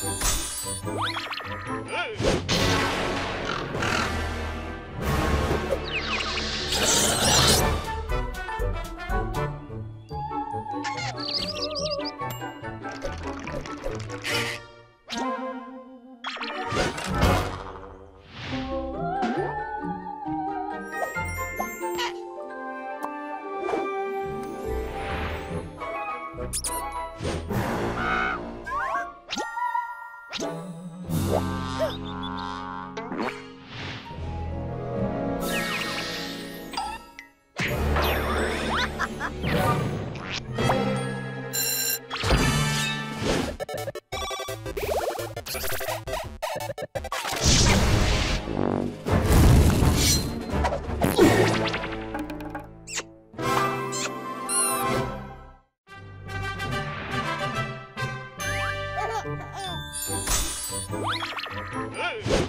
you Oh. Hey!